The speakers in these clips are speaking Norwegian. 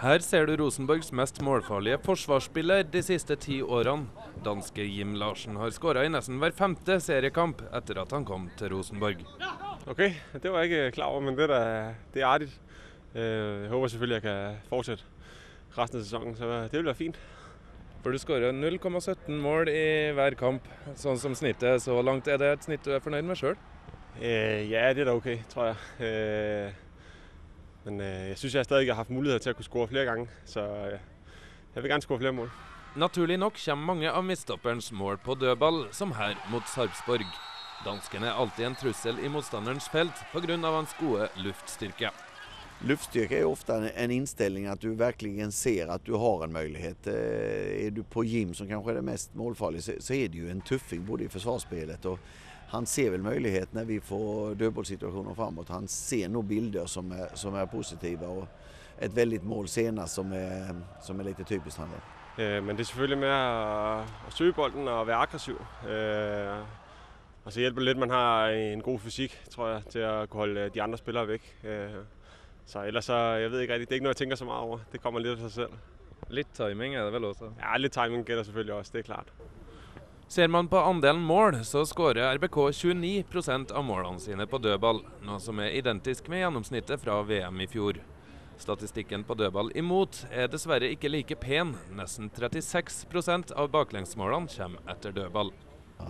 Her ser du Rosenborgs mest målfarlige forsvarsspiller de siste ti årene. Danske Jim Larsen har skåra i nesten hver femte seriekamp etter at han kom til Rosenborg. Ok, det var jeg ikke klar over, men det er, det er artig. Jeg håper selvfølgelig jeg kan fortsette resten av sesongen, så det vil være fint. For du skårer 0,17 mål i hver kamp, sånn som snittet så langt. Er det et snitt du er fornøyd med sjøl? Ja, det er da ok, tror jeg. Men øh, jeg syns jeg stadig har hatt muligheter til å kunne skåre flere ganger, så øh, jeg vil gjerne skåre flere mål. Naturlig nok kommer mange av midtstopperens mål på dødball, som her mot Sarpsborg. Dansken er alltid en trussel i motstanderens felt pga. hans gode luftstyrke. Luftstyrke er ofte en innstilling at du virkelig ser at du har en mulighet. Eh, er du på gym, som kanskje er det mest målfarlige, så er det jo en tøffing både i forsvarsspillet og han ser vel mulighetene vi får dødballsituasjoner framover. Han ser nå bilder som er, som er, positive og et veldig mål senest som er, som er litt typisk han. Eh, men det er selvfølgelig med å, å søke bolden og være aggressiv. Eh, og så hjelper det litt man har en god fysikk tror jeg, til å kunne holde de andre spillere vekk. Eh, så ellers så, jeg vet ikke Det er ikke noe jeg tenker så mye over. Det kommer litt av seg selv. Litt timing er det vel også? Ja, litt timing gjelder selvfølgelig også. Det er klart. Ser man på andelen mål, så skårer RBK 29% av målene sine på dødball, noe som er identisk med gjennomsnittet fra VM i fjor. Statistikken på dødball imot er dessverre ikke like pen. Nesten 36% av baklengsmålene kommer etter dødball.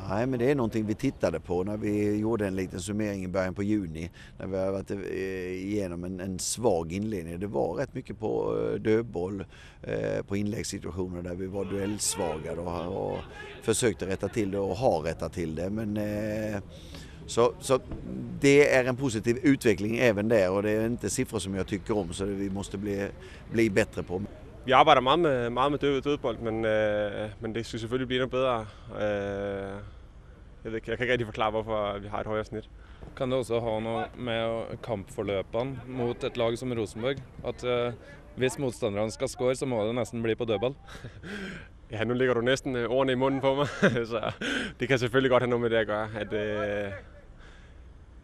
Nej, men det är någonting vi tittade på när vi gjorde en liten summering i början på juni. När vi har varit igenom en, en svag inledning. Det var rätt mycket på eh, dödboll, eh, på inläggssituationer där vi var duellsvaga och, och försökte rätta till det och har rättat till det. Men, eh, så, så, det är en positiv utveckling även där och det är inte siffror som jag tycker om så vi måste bli, bli bättre på. Vi arbeider meget med, meget med død, dødbold, men, øh, men det skal selvfølgelig bli noe bedre. Øh, jeg, jeg, kan ikke rigtig forklare hvorfor vi har et høyere snitt. Kan det også ha noe med kampforløpene mot et lag som Rosenborg? At øh, hvis motstanderne skal skåre, så må det nesten bli på dødball? ja, nå ligger du nesten øh, ordene i munnen på meg, så det kan selvfølgelig godt ha noe med det å gjøre. At, øh,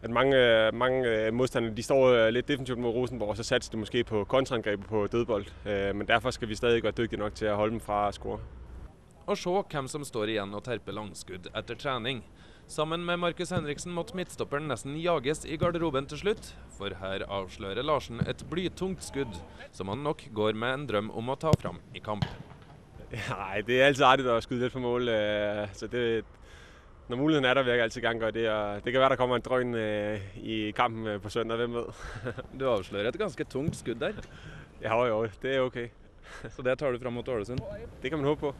at mange, mange modstandere de står øh, litt defensivt mot Rosenborg, og så satser de måske på kontraangrep på dødbold. Øh, men derfor skal vi stadig være dyktige nok til å holde dem fra å skåre. Og se hvem som står igjen og terper langskudd etter trening. Sammen med Markus Henriksen måtte midtstopperen nesten jages i garderoben til slutt, for her avslører Larsen et blytungt skudd, som han nok går med en drøm om å ta fram i kamp. Nei, det er alltid artig å skyte litt på mål. Øh, så det, når muligheden er der, vil jeg altid gerne gøre det. Og det kan være, der kommer en drøn øh, i kampen øh, på søndag. Hvem ved? du avslører et ganske tungt skudd der. Ja, jo, det er ok. Så det tar du fram mot Ålesund? Det kan man håpe på.